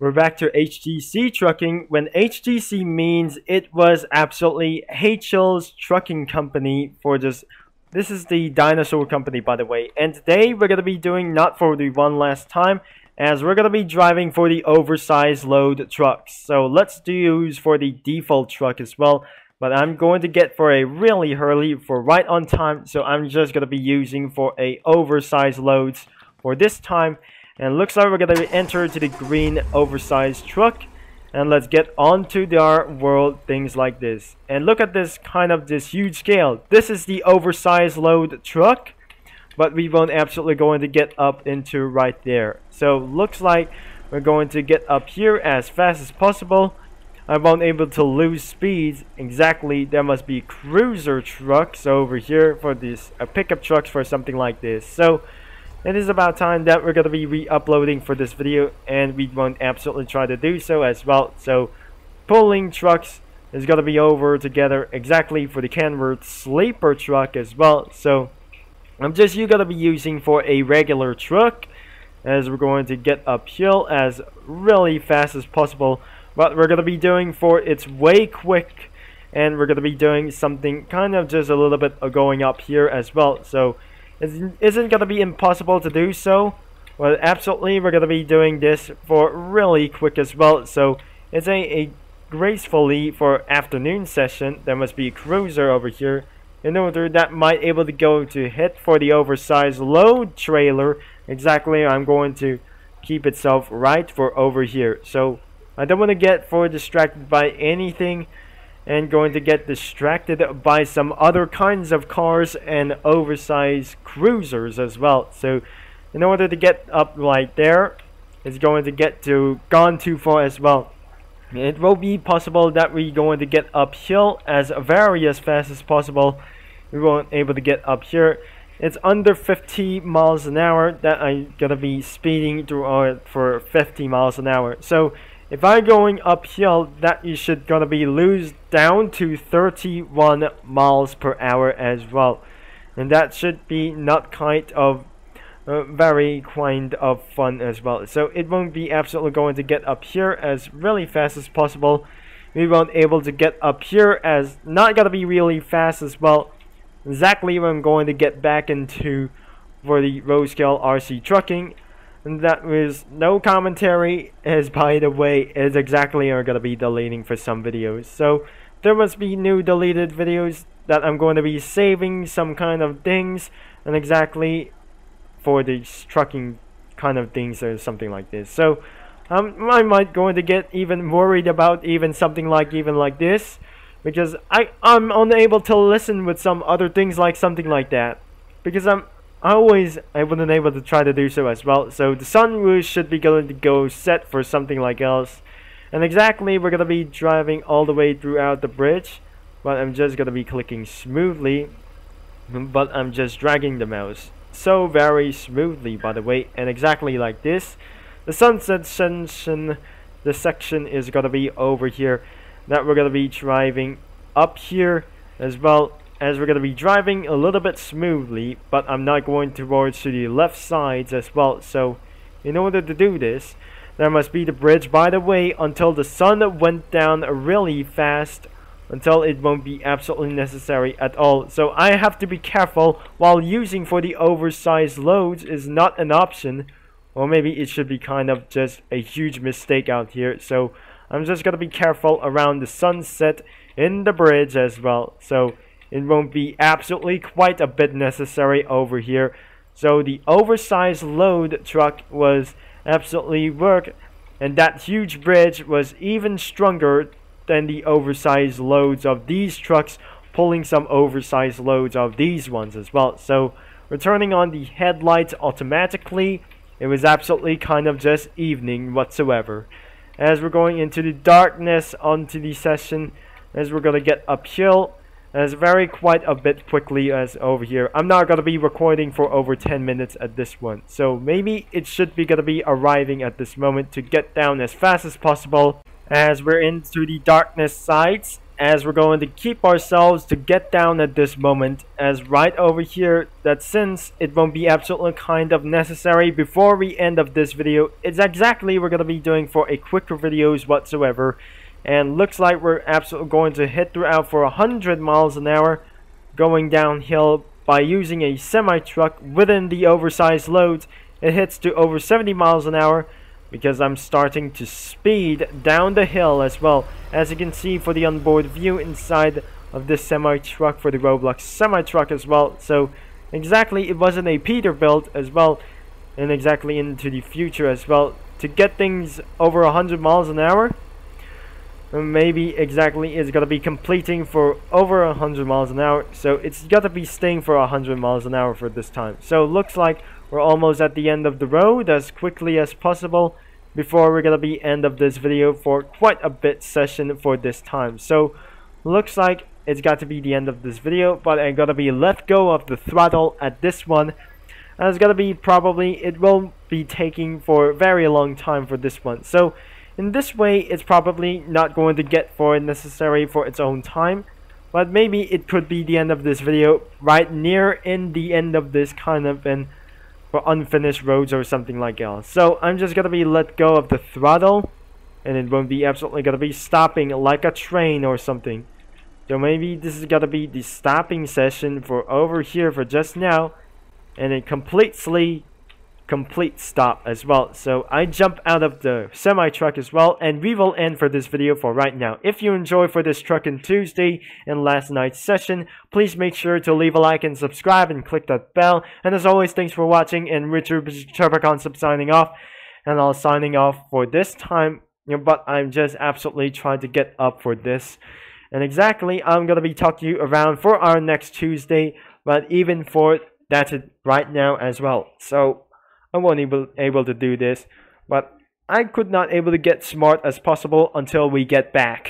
We're back to HDC Trucking when HDC means it was absolutely HL's trucking company for this. This is the dinosaur company, by the way. And today we're going to be doing not for the one last time, as we're going to be driving for the oversized load trucks. So let's do use for the default truck as well. But I'm going to get for a really early for right on time. So I'm just going to be using for a oversized loads for this time. And looks like we're to enter to the green oversized truck. And let's get on to our world things like this. And look at this kind of this huge scale. This is the oversized load truck. But we won't absolutely going to get up into right there. So looks like we're going to get up here as fast as possible. I won't able to lose speed. Exactly, there must be cruiser trucks over here for these uh, pickup trucks for something like this. So it is about time that we're going to be re-uploading for this video and we won't absolutely try to do so as well. So pulling trucks is going to be over together exactly for the Kenworth sleeper truck as well. So I'm just you going to be using for a regular truck as we're going to get uphill as really fast as possible. What we're going to be doing for it's way quick and we're going to be doing something kind of just a little bit going up here as well. So isn't going to be impossible to do so. Well, absolutely, we're going to be doing this for really quick as well. So it's a, a gracefully for afternoon session. There must be a cruiser over here in order that might able to go to hit for the oversized load trailer. Exactly, I'm going to keep itself right for over here. So I don't want to get for distracted by anything and going to get distracted by some other kinds of cars and oversized cruisers as well. So in order to get up right there, it's going to get to gone too far as well. It will be possible that we're going to get uphill as very as fast as possible. We won't able to get up here. It's under 50 miles an hour that I'm gonna be speeding through uh, for 50 miles an hour. So if I'm going uphill, that you should gonna be lose down to 31 miles per hour as well. And that should be not kind of uh, very kind of fun as well. So it won't be absolutely going to get up here as really fast as possible. We won't able to get up here as not gonna be really fast as well. Exactly when I'm going to get back into for the road scale RC trucking that was no commentary as by the way is exactly are gonna be deleting for some videos. So there must be new deleted videos that I'm going to be saving some kind of things and exactly for the trucking kind of things or something like this. So um, I might going to get even worried about even something like even like this because I I'm unable to listen with some other things like something like that. Because I'm I always I wasn't able to try to do so as well. So the sun sunroof should be going to go set for something like else. And exactly we're gonna be driving all the way throughout the bridge. But I'm just gonna be clicking smoothly. But I'm just dragging the mouse so very smoothly by the way and exactly like this. The sunset section the section is gonna be over here that we're gonna be driving up here as well as we're going to be driving a little bit smoothly, but I'm not going towards to the left sides as well. So in order to do this, there must be the bridge by the way until the sun went down really fast until it won't be absolutely necessary at all. So I have to be careful while using for the oversized loads is not an option. Or maybe it should be kind of just a huge mistake out here. So I'm just going to be careful around the sunset in the bridge as well. So it won't be absolutely quite a bit necessary over here. So the oversized load truck was absolutely work and that huge bridge was even stronger than the oversized loads of these trucks pulling some oversized loads of these ones as well. So returning on the headlights automatically, it was absolutely kind of just evening whatsoever. As we're going into the darkness onto the session, as we're going to get uphill, it's very quite a bit quickly as over here. I'm not gonna be recording for over 10 minutes at this one. So maybe it should be gonna be arriving at this moment to get down as fast as possible as we're into the darkness sides as we're going to keep ourselves to get down at this moment as right over here that since it won't be absolutely kind of necessary before we end of this video it's exactly we're going to be doing for a quicker videos whatsoever and looks like we're absolutely going to hit throughout for 100 miles an hour going downhill by using a semi-truck within the oversized loads. It hits to over 70 miles an hour because I'm starting to speed down the hill as well. As you can see for the onboard view inside of this semi-truck for the Roblox semi-truck as well. So exactly it wasn't a Peterbilt as well and exactly into the future as well. To get things over 100 miles an hour maybe exactly going to be completing for over 100 miles an hour so it's got to be staying for 100 miles an hour for this time. So looks like we're almost at the end of the road as quickly as possible before we're gonna be end of this video for quite a bit session for this time. So looks like it's got to be the end of this video but I'm gonna be let go of the throttle at this one. And it's gonna be probably it won't be taking for a very long time for this one. So in this way it's probably not going to get for necessary for its own time but maybe it could be the end of this video right near in the end of this kind of and for unfinished roads or something like else. So I'm just gonna be let go of the throttle and it won't be absolutely gonna be stopping like a train or something. So maybe this is gonna be the stopping session for over here for just now and it completely complete stop as well. So I jump out of the semi-truck as well and we will end for this video for right now. If you enjoy for this Truckin' Tuesday and last night's session, please make sure to leave a like and subscribe and click that bell. And as always, thanks for watching and Richard Turbo Concept signing off. And I'll signing off for this time, but I'm just absolutely trying to get up for this. And exactly, I'm going to be talking you around for our next Tuesday, but even for that's it right now as well. So I wasn't able, able to do this, but I could not able to get smart as possible until we get back.